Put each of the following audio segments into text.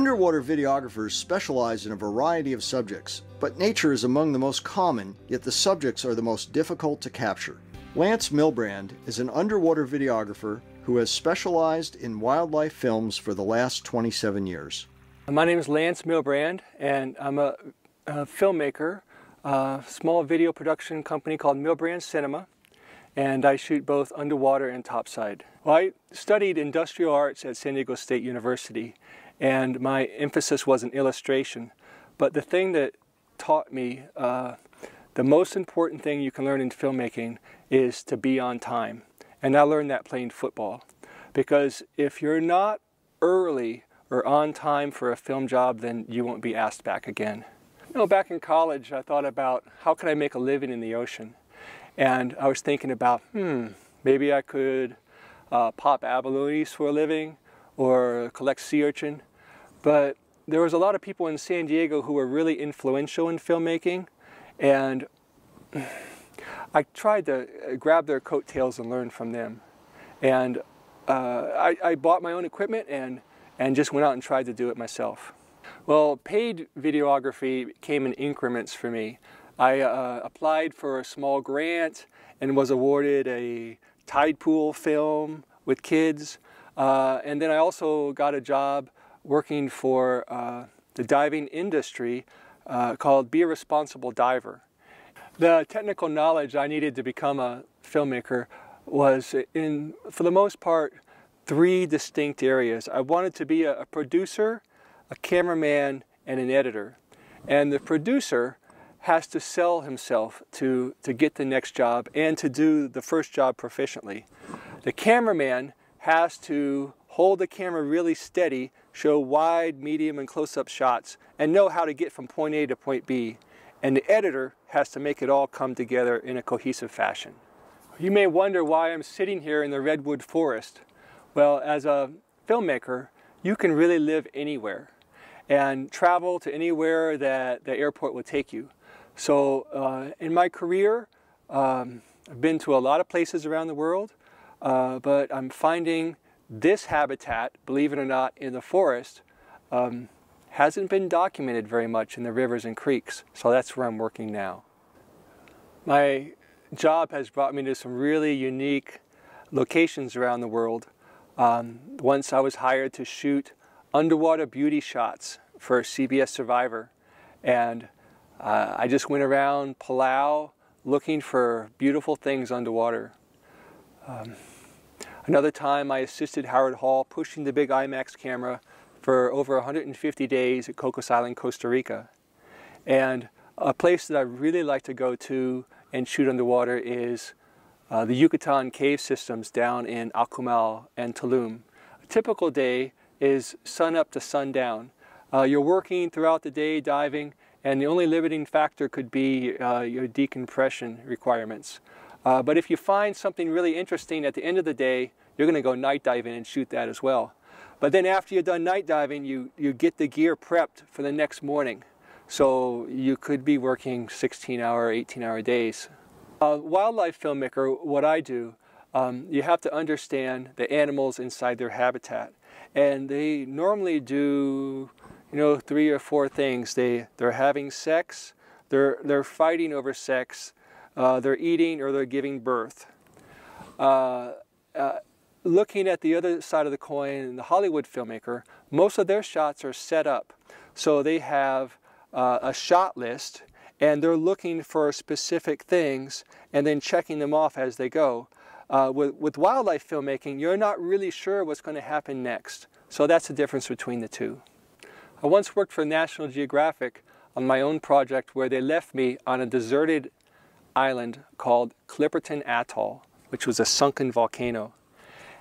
Underwater videographers specialize in a variety of subjects, but nature is among the most common, yet the subjects are the most difficult to capture. Lance Milbrand is an underwater videographer who has specialized in wildlife films for the last 27 years. My name is Lance Milbrand, and I'm a, a filmmaker, a small video production company called Milbrand Cinema, and I shoot both underwater and topside. Well, I studied industrial arts at San Diego State University, and my emphasis was in illustration. But the thing that taught me uh, the most important thing you can learn in filmmaking is to be on time. And I learned that playing football. Because if you're not early or on time for a film job, then you won't be asked back again. You know, back in college, I thought about how can I make a living in the ocean? And I was thinking about, hmm, maybe I could uh, pop abalones for a living or collect sea urchin. But there was a lot of people in San Diego who were really influential in filmmaking. And I tried to uh, grab their coattails and learn from them. And uh, I, I, bought my own equipment and, and just went out and tried to do it myself. Well, paid videography came in increments for me. I uh, applied for a small grant and was awarded a tide pool film with kids. Uh, and then I also got a job working for uh, the diving industry uh, called Be a Responsible Diver. The technical knowledge I needed to become a filmmaker was in, for the most part, three distinct areas. I wanted to be a, a producer, a cameraman, and an editor. And the producer has to sell himself to, to get the next job and to do the first job proficiently. The cameraman has to hold the camera really steady, show wide, medium, and close-up shots, and know how to get from point A to point B and the editor has to make it all come together in a cohesive fashion. You may wonder why I'm sitting here in the redwood forest. Well, as a filmmaker, you can really live anywhere and travel to anywhere that the airport will take you. So uh, in my career, um, I've been to a lot of places around the world, uh, but I'm finding this habitat, believe it or not, in the forest um, hasn't been documented very much in the rivers and creeks, so that's where I'm working now. My job has brought me to some really unique locations around the world. Um, once I was hired to shoot underwater beauty shots for CBS Survivor, and uh, I just went around Palau looking for beautiful things underwater. Um, another time I assisted Howard Hall pushing the big IMAX camera for over 150 days at Cocos Island, Costa Rica. And a place that I really like to go to and shoot underwater is uh, the Yucatan cave systems down in Akumal and Tulum. A typical day is sun up to sundown. Uh, you're working throughout the day diving and the only limiting factor could be uh, your decompression requirements. Uh, but if you find something really interesting at the end of the day, you're going to go night diving and shoot that as well. But then after you're done night diving, you, you get the gear prepped for the next morning. So you could be working 16 hour, 18 hour days. A wildlife filmmaker, what I do, um, you have to understand the animals inside their habitat. And they normally do, you know, three or four things. They, they're having sex, they're, they're fighting over sex, uh, they're eating, or they're giving birth. Uh, uh, looking at the other side of the coin, the Hollywood filmmaker, most of their shots are set up. So they have uh, a shot list and they're looking for specific things and then checking them off as they go. Uh, with, with wildlife filmmaking, you're not really sure what's going to happen next. So that's the difference between the two. I once worked for National Geographic on my own project where they left me on a deserted island called Clipperton Atoll, which was a sunken volcano.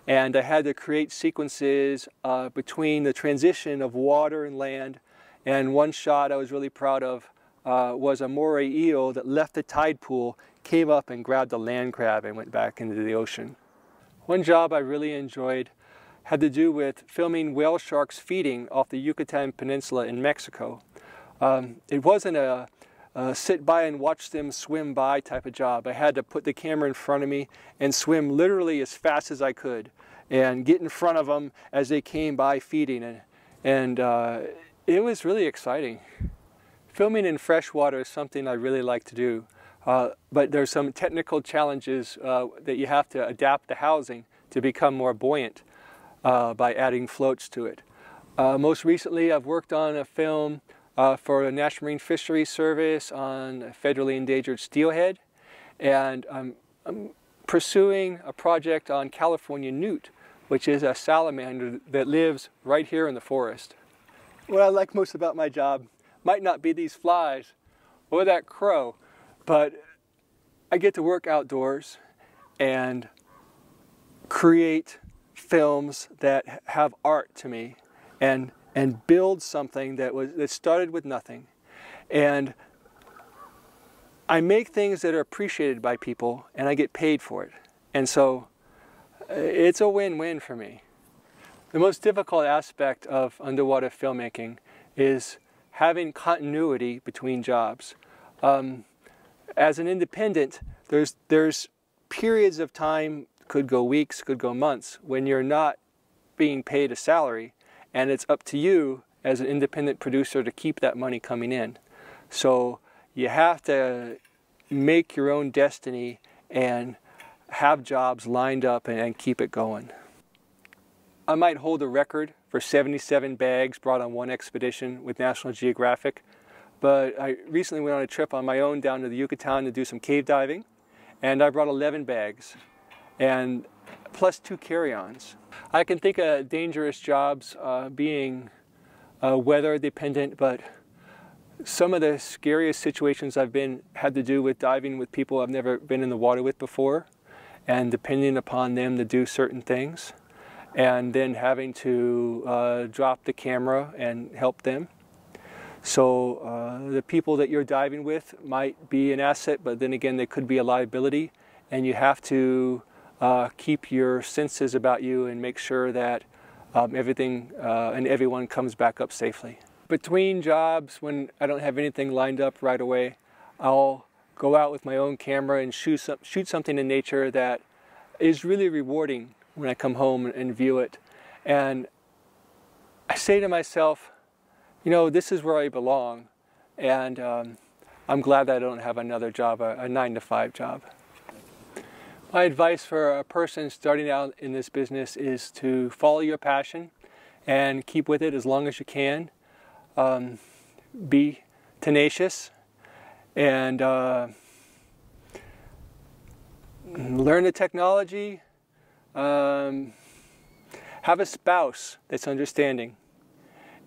And I had to create sequences uh, between the transition of water and land. And one shot I was really proud of uh, was a moray eel that left the tide pool, came up and grabbed a land crab and went back into the ocean. One job I really enjoyed had to do with filming whale sharks feeding off the Yucatan Peninsula in Mexico. Um, it wasn't a, a, sit by and watch them swim by type of job. I had to put the camera in front of me and swim literally as fast as I could and get in front of them as they came by feeding. And, and uh, it was really exciting. Filming in freshwater is something I really like to do, uh, but there's some technical challenges uh, that you have to adapt the housing to become more buoyant uh, by adding floats to it. Uh, most recently, I've worked on a film uh, for the National Marine Fisheries Service on federally endangered steelhead, and I'm, I'm pursuing a project on California newt, which is a salamander that lives right here in the forest. What I like most about my job might not be these flies or that crow, but I get to work outdoors and create films that have art to me and and build something that was that started with nothing. And I make things that are appreciated by people and I get paid for it. And so uh, it's a win-win for me. The most difficult aspect of underwater filmmaking is having continuity between jobs. Um, as an independent there's there's periods of time could go weeks could go months when you're not being paid a salary and it's up to you as an independent producer to keep that money coming in. So you have to make your own destiny and have jobs lined up and, keep it going. I might hold a record for 77 bags brought on one expedition with National Geographic, but I recently went on a trip on my own down to the Yucatan to do some cave diving, and I brought 11 bags, and plus two carry-ons. I can think of dangerous jobs uh, being uh, weather dependent, but some of the scariest situations I've been had to do with diving with people I've never been in the water with before, and depending upon them to do certain things, and then having to uh, drop the camera and help them. So uh, the people that you're diving with might be an asset, but then again, they could be a liability, and you have to uh, keep your senses about you and make sure that um, everything uh, and everyone comes back up safely. Between jobs, when I don't have anything lined up right away, I'll go out with my own camera and shoot, some, shoot something in nature that is really rewarding when I come home and view it. And I say to myself, you know, this is where I belong. And um, I'm glad that I don't have another job, a, a nine to five job. My advice for a person starting out in this business is to follow your passion and keep with it as long as you can. Um, be tenacious and uh, learn the technology. Um, have a spouse that's understanding.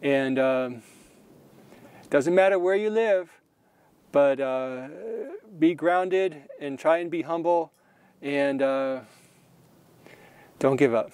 And um, doesn't matter where you live, but uh, be grounded and try and be humble and uh, don't give up.